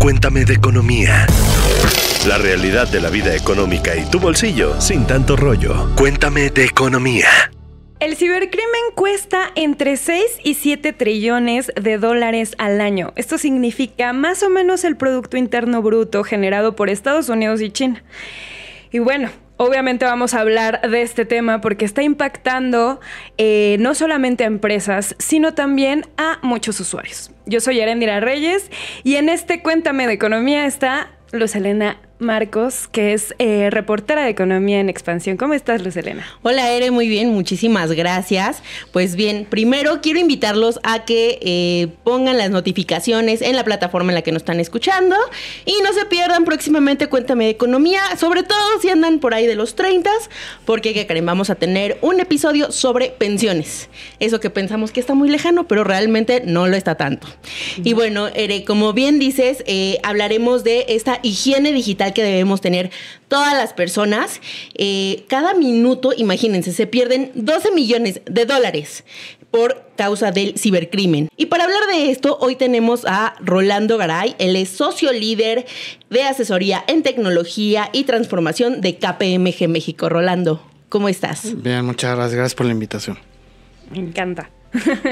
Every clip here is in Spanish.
Cuéntame de economía. La realidad de la vida económica y tu bolsillo sin tanto rollo. Cuéntame de economía. El cibercrimen cuesta entre 6 y 7 trillones de dólares al año. Esto significa más o menos el Producto Interno Bruto generado por Estados Unidos y China. Y bueno, Obviamente vamos a hablar de este tema porque está impactando eh, no solamente a empresas, sino también a muchos usuarios. Yo soy Erendira Reyes y en este Cuéntame de Economía está Luz Elena Marcos, que es eh, reportera de Economía en Expansión. ¿Cómo estás, Luz Elena? Hola, Ere, muy bien, muchísimas gracias. Pues bien, primero quiero invitarlos a que eh, pongan las notificaciones en la plataforma en la que nos están escuchando y no se pierdan próximamente Cuéntame de Economía, sobre todo si andan por ahí de los 30, porque ¿qué creen? Vamos a tener un episodio sobre pensiones. Eso que pensamos que está muy lejano, pero realmente no lo está tanto. Y bueno, Ere, como bien dices, eh, hablaremos de esta higiene digital que debemos tener todas las personas. Eh, cada minuto, imagínense, se pierden 12 millones de dólares por causa del cibercrimen. Y para hablar de esto, hoy tenemos a Rolando Garay, él es socio líder de asesoría en tecnología y transformación de KPMG México. Rolando, ¿cómo estás? Bien, muchas gracias, gracias por la invitación. Me encanta.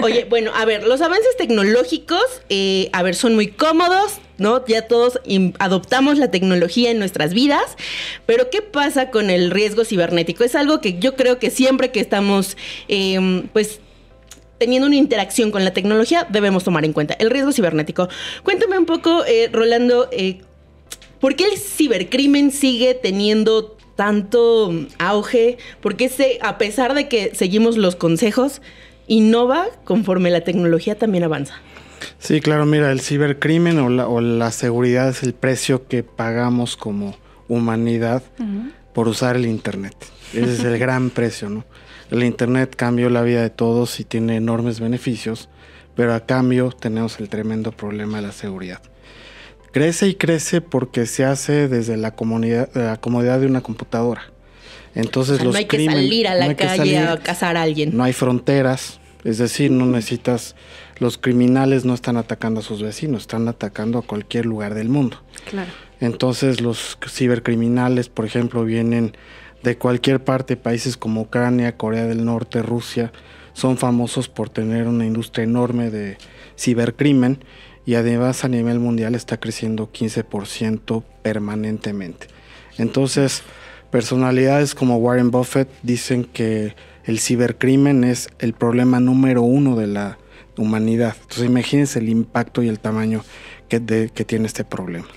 Oye, bueno, a ver, los avances tecnológicos, eh, a ver, son muy cómodos, Ya todos adoptamos la tecnología en nuestras vidas, pero ¿qué pasa con el riesgo cibernético? Es algo que yo creo que siempre que estamos, em, pues, teniendo una interacción con la tecnología, debemos tomar en cuenta el riesgo cibernético. Cuéntame un poco, eh, Rolando, eh, ¿por qué el cibercrimen sigue teniendo tanto auge? ¿Por qué se, a pesar de que seguimos los consejos, innova conforme la tecnología también avanza. Sí, claro, mira, el cibercrimen o la, o la seguridad es el precio que pagamos como humanidad por usar el Internet. Ese es el gran precio, ¿no? El Internet cambió la vida de todos y tiene enormes beneficios, pero a cambio tenemos el tremendo problema de la seguridad. Crece y crece porque se hace desde la, comunidad, la comodidad de una computadora. Entonces los no hay que salir a la calle a cazar a alguien. No hay fronteras, es decir, no necesitas. Los criminales no están atacando a sus vecinos, están atacando a cualquier lugar del mundo. Claro. Entonces los cibercriminales, por ejemplo, vienen de cualquier parte, países como Ucrania, Corea del Norte, Rusia, son famosos por tener una industria enorme de cibercrimen y además a nivel mundial está creciendo 15% permanentemente. Entonces, Personalidades como Warren Buffett dicen que el cibercrimen es el problema número uno de la humanidad. Entonces imagínense el impacto y el tamaño que, que tiene este problema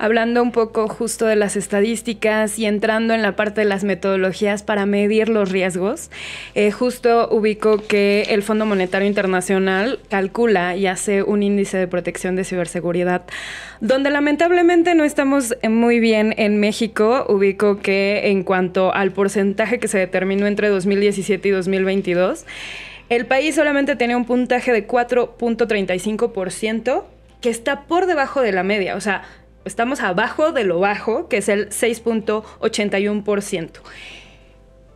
hablando un poco justo de las estadísticas y entrando en la parte de las metodologías para medir los riesgos, eh, justo ubico que el Fondo Monetario Internacional calcula y hace un índice de protección de ciberseguridad, donde lamentablemente no estamos muy bien en México. Ubico que en cuanto al porcentaje que se determinó entre 2017 y 2022, el país solamente tenía un puntaje de 4.35% que está por debajo de la media. O sea, estamos abajo de lo bajo, que es el 6.81%.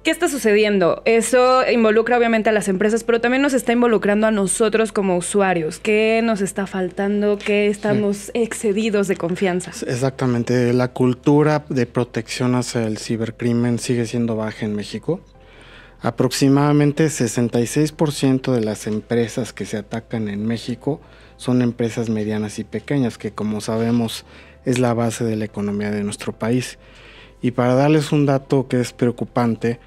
¿Qué está sucediendo? Eso involucra obviamente a las empresas, pero también nos está involucrando a nosotros como usuarios. ¿Qué nos está faltando? ¿Qué estamos excedidos de confianza? Exactamente. La cultura de protección hacia el cibercrimen sigue siendo baja en México. Aproximadamente 66% de las empresas que se atacan en México son empresas medianas y pequeñas, que como sabemos es la base de la economía de nuestro país. Y para darles un dato que es preocupante,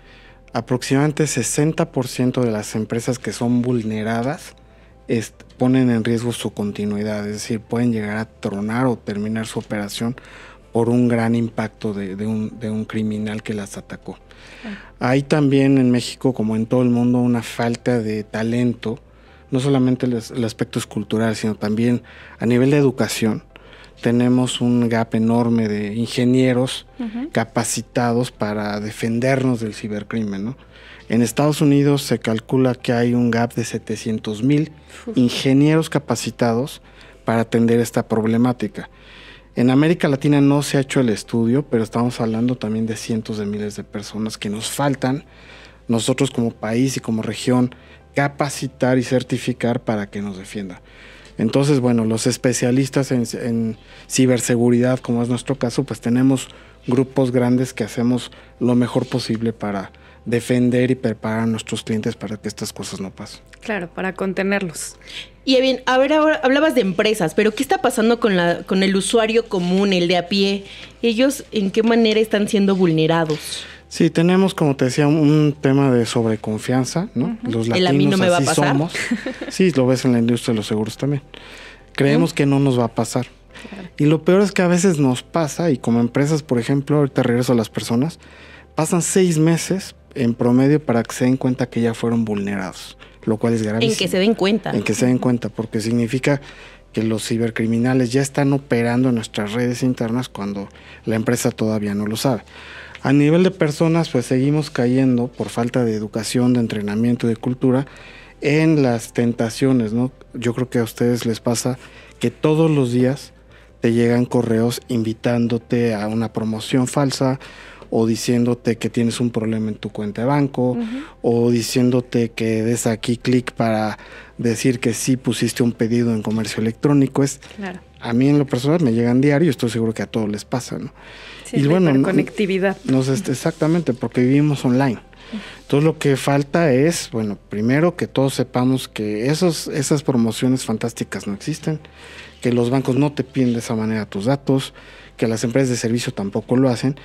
aproximadamente 60% de las empresas que son vulneradas ponen en riesgo su continuidad, es decir, pueden llegar a tronar o terminar su operación por un gran impacto de, un, criminal que las atacó. Hay también en México, como en todo el mundo, una falta de talento, no solamente el, el aspecto cultural, sino también a nivel de educación tenemos un gap enorme de ingenieros capacitados para defendernos del cibercrimen. En Estados Unidos se calcula que hay un gap de 700 mil ingenieros capacitados para atender esta problemática. En América Latina no se ha hecho el estudio, pero estamos hablando también de cientos de miles de personas que nos faltan, nosotros como país y como región, capacitar y certificar para que nos defienda. Entonces, bueno, los especialistas en, en, ciberseguridad, como es nuestro caso, pues tenemos grupos grandes que hacemos lo mejor posible para defender y preparar a nuestros clientes para que estas cosas no pasen. Claro, para contenerlos. Y bien, a ver, ahora hablabas de empresas, pero ¿qué está pasando con, la, con el usuario común, el de a pie? ¿Ellos en qué manera están siendo vulnerados? Sí, tenemos, como te decía, un tema de sobreconfianza, ¿no? Los latinos el a mí no me va a pasar. somos. Sí, lo ves en la industria de los seguros también. Creemos que no nos va a pasar. Y lo peor es que a veces nos pasa, y como empresas, por ejemplo, ahorita regreso a las personas, pasan seis meses en promedio para que se den cuenta que ya fueron vulnerados, lo cual es gravísimo. En que se den cuenta. En que se den cuenta, porque significa que los cibercriminales ya están operando en nuestras redes internas cuando la empresa todavía no lo sabe. A nivel de personas, pues seguimos cayendo por falta de educación, de entrenamiento, de cultura en las tentaciones, ¿no? Yo creo que a ustedes les pasa que todos los días te llegan correos invitándote a una promoción falsa o diciéndote que tienes un problema en tu cuenta de banco o diciéndote que des aquí clic para decir que sí pusiste un pedido en comercio electrónico. Es, A mí en lo personal me llegan diario estoy seguro que a todos les pasa, ¿no? y bueno, conectividad. exactamente, porque vivimos online. Entonces lo que falta es, bueno, primero que todos sepamos que esos, esas promociones fantásticas no existen, que los bancos no te piden de esa manera tus datos, que las empresas de servicio tampoco lo hacen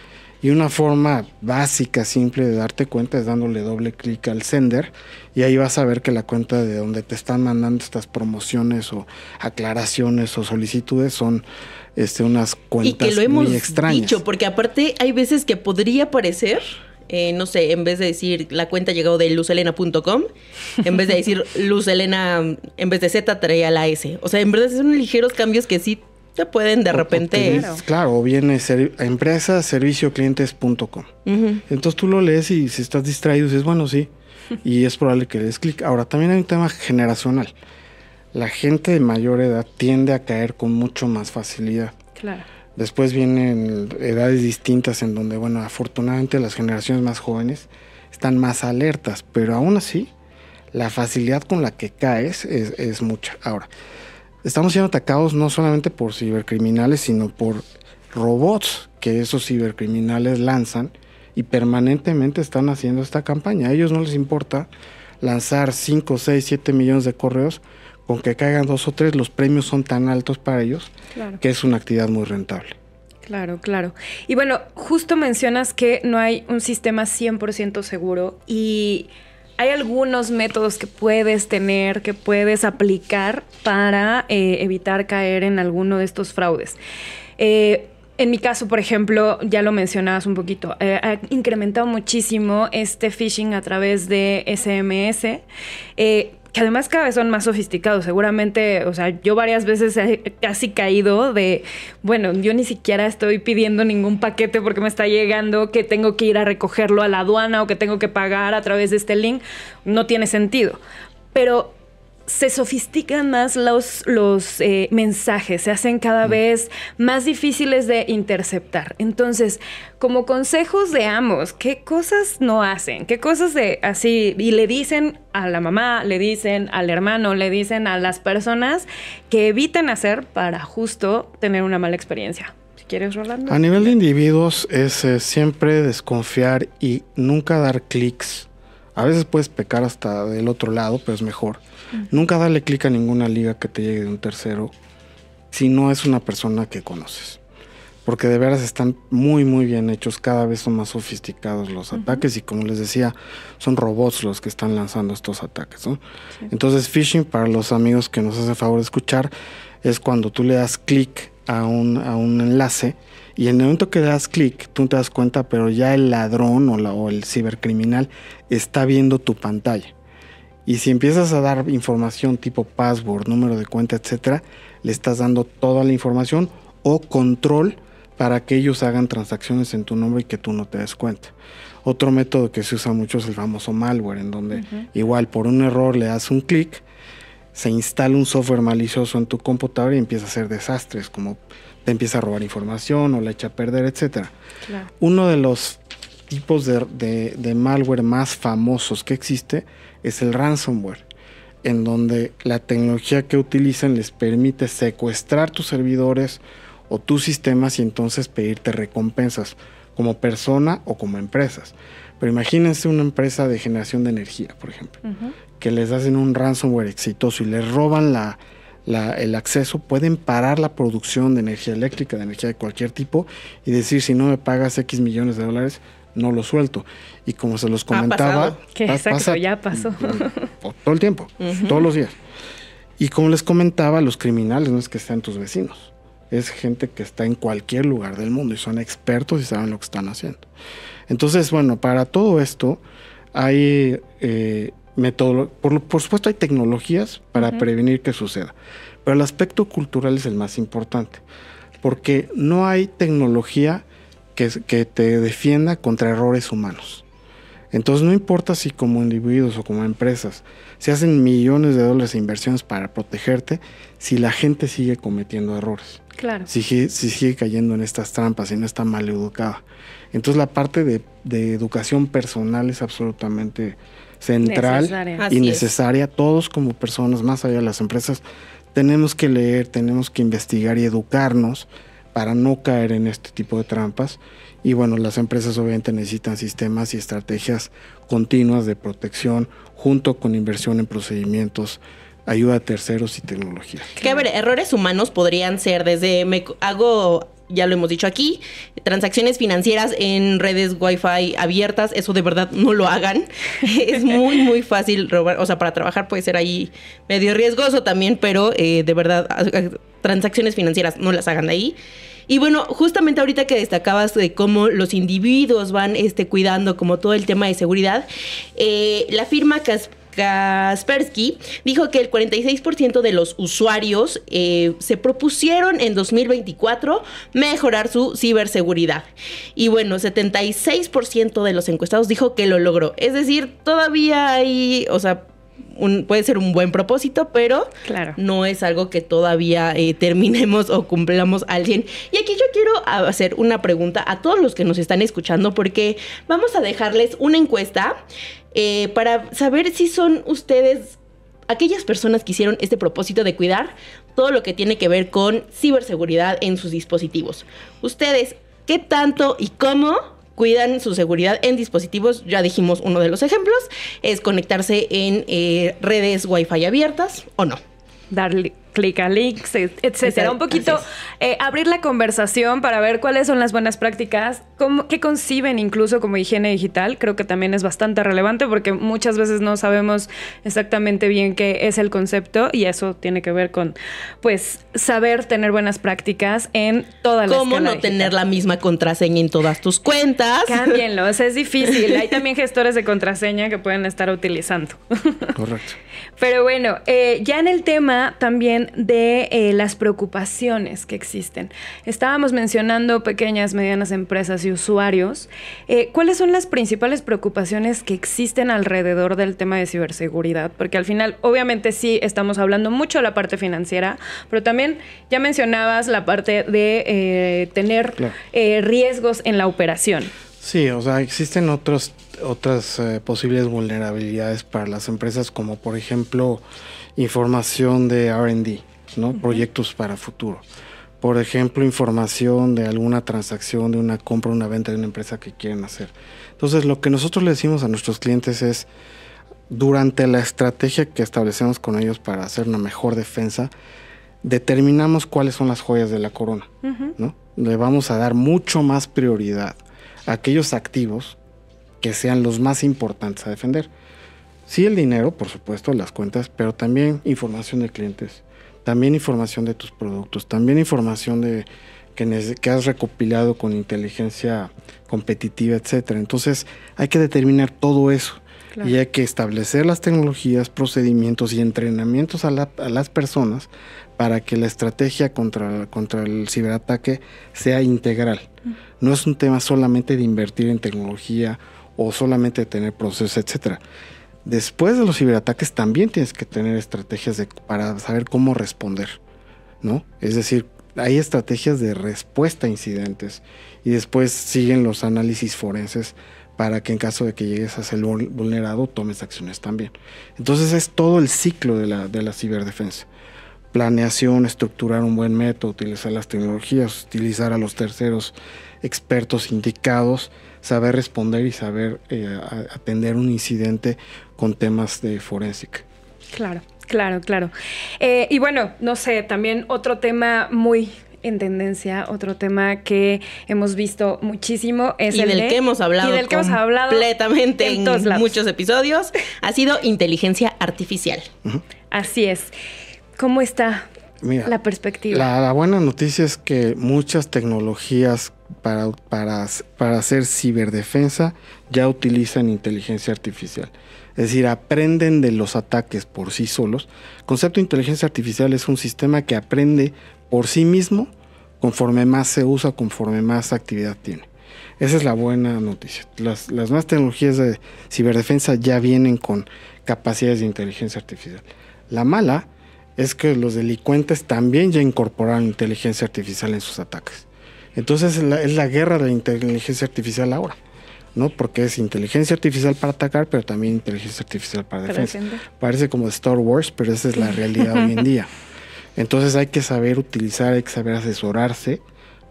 y una forma básica, simple de darte cuenta es dándole doble clic al sender y ahí vas a ver que la cuenta de donde te están mandando estas promociones o aclaraciones o solicitudes son este, unas cuentas y que lo hemos dicho, porque aparte hay veces que podría parecer eh, no sé, en vez de decir la cuenta ha llegado de luzelena.com, en vez de decir luzelena, en vez de Z traía la S. O sea, en verdad son ligeros cambios que sí te pueden de repente. claro. o viene ser, empresa servicioclientes.com. Entonces tú lo lees y si estás distraído dices, bueno, sí. y es probable que le des clic. Ahora, también hay un tema generacional. La gente de mayor edad tiende a caer con mucho más facilidad. Claro. Después vienen edades distintas en donde, bueno, afortunadamente las generaciones más jóvenes están más alertas, pero aún así, la facilidad con la que caes es, es mucha. Ahora, estamos siendo atacados no solamente por cibercriminales, sino por robots que esos cibercriminales lanzan y permanentemente están haciendo esta campaña. A ellos no les importa lanzar 5, 6, 7 millones de correos, con que caigan dos o tres, los premios son tan altos para ellos que es una actividad muy rentable. Claro, claro. Y bueno, justo mencionas que no hay un sistema 100% seguro y hay algunos métodos que puedes tener, que puedes aplicar para eh, evitar caer en alguno de estos fraudes. Eh, en mi caso, por ejemplo, ya lo mencionabas un poquito, eh, ha incrementado muchísimo este phishing a través de SMS que además cada vez son más sofisticados. Seguramente, o sea, yo varias veces he casi caído de, bueno, yo ni siquiera estoy pidiendo ningún paquete porque me está llegando que tengo que ir a recogerlo a la aduana o que tengo que pagar a través de este link. No tiene sentido. Pero se sofistican más los, los eh, mensajes, se hacen cada vez más difíciles de interceptar. Entonces, como consejos de amos, ¿qué cosas no hacen? ¿Qué cosas de así? Y le dicen a la mamá, le dicen al hermano, le dicen a las personas que eviten hacer para justo tener una mala experiencia. Si quieres, Rolando. A nivel de individuos es eh, siempre desconfiar y nunca dar clics. A veces puedes pecar hasta del otro lado, pero es mejor Nunca dale clic a ninguna liga que te llegue de un tercero si no es una persona que conoces. Porque de veras están muy, muy bien hechos. Cada vez son más sofisticados los ataques y como les decía, son robots los que están lanzando estos ataques. Entonces, phishing, para los amigos que nos hace favor de escuchar, es cuando tú le das clic a un, a un enlace y en el momento que das clic, tú te das cuenta, pero ya el ladrón o, la, o el cibercriminal está viendo tu pantalla. Y si empiezas a dar información tipo password, número de cuenta, etcétera, le estás dando toda la información o control para que ellos hagan transacciones en tu nombre y que tú no te des cuenta. Otro método que se usa mucho es el famoso malware, en donde igual por un error le das un clic, se instala un software malicioso en tu computadora y empieza a hacer desastres, como te empieza a robar información o la echa a perder, etcétera. Uno de los tipos de, de malware más famosos que existe es el ransomware. en donde la tecnología que utilizan les permite secuestrar tus servidores o tus sistemas y entonces pedirte recompensas como persona o como empresas. Pero imagínense una empresa de generación de energía, por ejemplo, que les hacen un ransomware exitoso y les roban la, el acceso, pueden parar la producción de energía eléctrica, de energía de cualquier tipo, y decir, si no me pagas X millones de dólares, no lo suelto. Y como se los comentaba, que exacto, ya pasó. Todo el tiempo, todos los días. Y como les comentaba, los criminales no es que sean tus vecinos, es gente que está en cualquier lugar del mundo y son expertos y saben lo que están haciendo. Entonces, bueno, para todo esto hay eh, por, por, supuesto hay tecnologías para prevenir que suceda, pero el aspecto cultural es el más importante, porque no hay tecnología que, que te defienda contra errores humanos. Entonces no importa si como individuos o como empresas se hacen millones de dólares de inversiones para protegerte, si la gente sigue cometiendo errores. Claro. Si, si sigue cayendo en estas trampas y no está mal educada. Entonces la parte de, de educación personal es absolutamente central y necesaria. Todos como personas, más allá de las empresas, tenemos que leer, tenemos que investigar y educarnos para no caer en este tipo de trampas. Y bueno, las empresas obviamente necesitan sistemas y estrategias continuas de protección junto con inversión en procedimientos, ayuda a terceros y tecnología. Que a ver, errores humanos podrían ser desde me hago ya lo hemos dicho aquí, transacciones financieras en redes Wi-Fi abiertas, eso de verdad no lo hagan. es muy, muy fácil robar, o sea, para trabajar puede ser ahí medio riesgoso también, pero eh, de verdad, transacciones financieras no las hagan ahí. Y bueno, justamente ahorita que destacabas de cómo los individuos van este, cuidando como todo el tema de seguridad, eh, la firma Kaspersky dijo que el 46% de los usuarios eh, se propusieron en 2024 mejorar su ciberseguridad. Y bueno, 76% de los encuestados dijo que lo logró. Es decir, todavía hay, o sea, puede ser un buen propósito, pero claro. no es algo que todavía eh, terminemos o cumplamos al 100. Y aquí yo quiero hacer una pregunta a todos los que nos están escuchando, porque vamos a dejarles una encuesta eh, para saber si son ustedes aquellas personas que hicieron este propósito de cuidar todo lo que tiene que ver con ciberseguridad en sus dispositivos. Ustedes, ¿qué tanto y cómo cuidan su seguridad en dispositivos. Ya dijimos uno de los ejemplos, es conectarse en eh, redes Wi-Fi abiertas o no. Darle clic a links, etcétera. Un poquito eh, abrir la conversación para ver cuáles son las buenas prácticas, cómo, qué conciben incluso como higiene digital. Creo que también es bastante relevante porque muchas veces no sabemos exactamente bien qué es el concepto y eso tiene que ver con, pues, saber tener buenas prácticas en todas las Cómo no tener la misma contraseña en todas tus cuentas. Cámbienlo, es difícil. Hay también gestores de contraseña que pueden estar utilizando. Correcto. Pero bueno, eh, ya en el tema también de eh, las preocupaciones que existen. Estábamos mencionando pequeñas, medianas empresas y usuarios. Eh, ¿Cuáles son las principales preocupaciones que existen alrededor del tema de ciberseguridad? Porque al final, obviamente sí, estamos hablando mucho de la parte financiera, pero también ya mencionabas la parte de tener riesgos en la operación. Sí, o sea, existen otros otras eh, posibles vulnerabilidades para las empresas, como por ejemplo información de RD, ¿no? Proyectos para futuro. Por ejemplo, información de alguna transacción, de una compra, una venta de una empresa que quieren hacer. Entonces, lo que nosotros le decimos a nuestros clientes es, durante la estrategia que establecemos con ellos para hacer una mejor defensa, determinamos cuáles son las joyas de la corona, ¿no? Le vamos a dar mucho más prioridad a aquellos activos que sean los más importantes a defender. Sí el dinero, por supuesto, las cuentas, pero también información de clientes, también información de tus productos, también información de que, que has recopilado con inteligencia competitiva, etcétera. Entonces hay que determinar todo eso y hay que establecer las tecnologías, procedimientos y entrenamientos a, las personas para que la estrategia contra, contra el ciberataque sea integral. No es un tema solamente de invertir en tecnología o solamente tener procesos, etcétera. Después de los ciberataques también tienes que tener estrategias de, para saber cómo responder, ¿no? Es decir, hay estrategias de respuesta a incidentes y después siguen los análisis forenses para que en caso de que llegues a ser vulnerado tomes acciones también. Entonces es todo el ciclo de la, de la ciberdefensa. Planeación, estructurar un buen método, utilizar las tecnologías, utilizar a los terceros expertos indicados, saber responder y saber eh, atender un incidente con temas de forénsica. Claro, claro, claro. Eh, y bueno, no sé, también otro tema muy en tendencia, otro tema que hemos visto muchísimo es y el del que hemos hablado y del que hemos hablado completamente en, muchos episodios, ha sido inteligencia artificial. Así es. ¿Cómo está la perspectiva? La, buena noticia es que muchas tecnologías para, para, para hacer ciberdefensa ya utilizan inteligencia artificial. Es decir, aprenden de los ataques por sí solos. El concepto de inteligencia artificial es un sistema que aprende por sí mismo conforme más se usa, conforme más actividad tiene. Esa es la buena noticia. Las, las nuevas tecnologías de ciberdefensa ya vienen con capacidades de inteligencia artificial. La mala es que los delincuentes también ya incorporaron inteligencia artificial en sus ataques. Entonces es la, es la guerra de la inteligencia artificial ahora. ¿no? Porque es inteligencia artificial para atacar, pero también inteligencia artificial para, defensa. Parece como Star Wars, pero esa es la realidad hoy en día. Entonces hay que saber utilizar, hay que saber asesorarse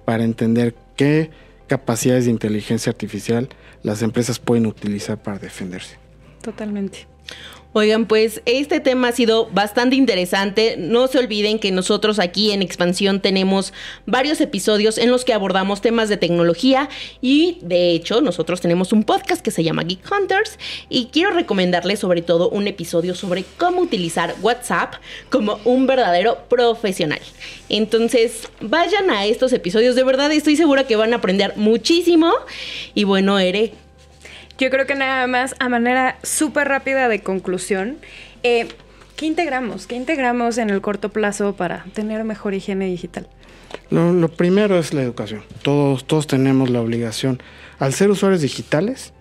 para entender qué capacidades de inteligencia artificial las empresas pueden utilizar para defenderse. Totalmente. Oigan, pues este tema ha sido bastante interesante. No se olviden que nosotros aquí en Expansión tenemos varios episodios en los que abordamos temas de tecnología y de hecho nosotros tenemos un podcast que se llama Geek Hunters y quiero recomendarles sobre todo un episodio sobre cómo utilizar WhatsApp como un verdadero profesional. Entonces, vayan a estos episodios, de verdad estoy segura que van a aprender muchísimo y bueno, Ere, yo creo que nada más a manera súper rápida de conclusión, eh, ¿qué integramos? ¿Qué integramos en el corto plazo para tener mejor higiene digital? Lo, primero es la educación. Todos, todos tenemos la obligación, al ser usuarios digitales,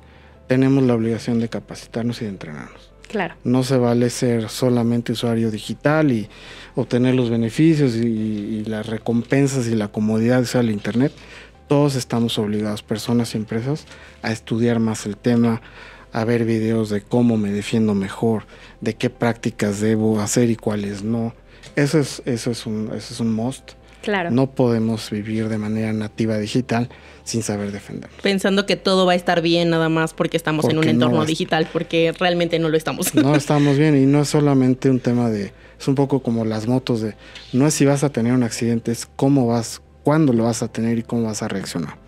tenemos la obligación de capacitarnos y de entrenarnos. Claro. No se vale ser solamente usuario digital y obtener los beneficios y, y las recompensas y la comodidad de usar el Internet todos estamos obligados, personas y empresas, a estudiar más el tema, a ver videos de cómo me defiendo mejor, de qué prácticas debo hacer y cuáles no. Eso es, eso es un, eso es un must. Claro. No podemos vivir de manera nativa digital sin saber defender. Pensando que todo va a estar bien nada más porque estamos en un entorno digital, porque realmente no lo estamos. No estamos bien y no es solamente un tema de, es un poco como las motos de, no es si vas a tener un accidente, es cómo vas, cuándo lo vas a tener y cómo vas a reaccionar.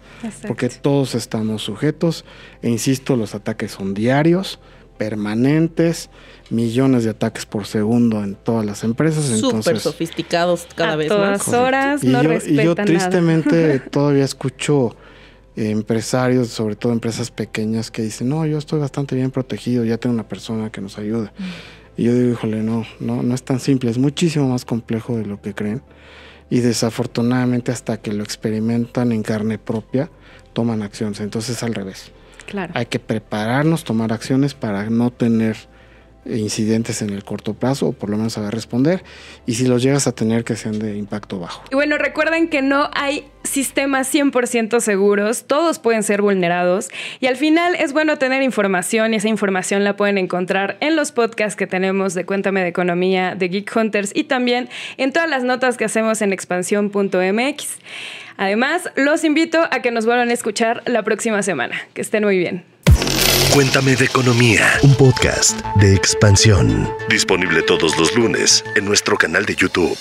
Porque todos estamos sujetos, e insisto, los ataques son diarios, permanentes, millones de ataques por segundo en todas las empresas. Súper sofisticados cada vez más. horas, y no yo, y yo tristemente todavía escucho empresarios, sobre todo empresas pequeñas, que dicen, no, yo estoy bastante bien protegido, ya tengo una persona que nos ayuda. Mm. Y yo digo, híjole, no, no, no es tan simple, es muchísimo más complejo de lo que creen y desafortunadamente hasta que lo experimentan en carne propia, toman acciones. Entonces al revés. Claro. Hay que prepararnos, tomar acciones para no tener incidentes en el corto plazo o por lo menos saber responder y si los llegas a tener que sean de impacto bajo. Y bueno, recuerden que no hay sistemas 100% seguros, todos pueden ser vulnerados y al final es bueno tener información y esa información la pueden encontrar en los podcasts que tenemos de Cuéntame de Economía, de Geek Hunters y también en todas las notas que hacemos en expansión.mx. Además, los invito a que nos vuelvan a escuchar la próxima semana. Que estén muy bien. Cuéntame de Economía, un podcast de expansión. Disponible todos los lunes en nuestro canal de YouTube.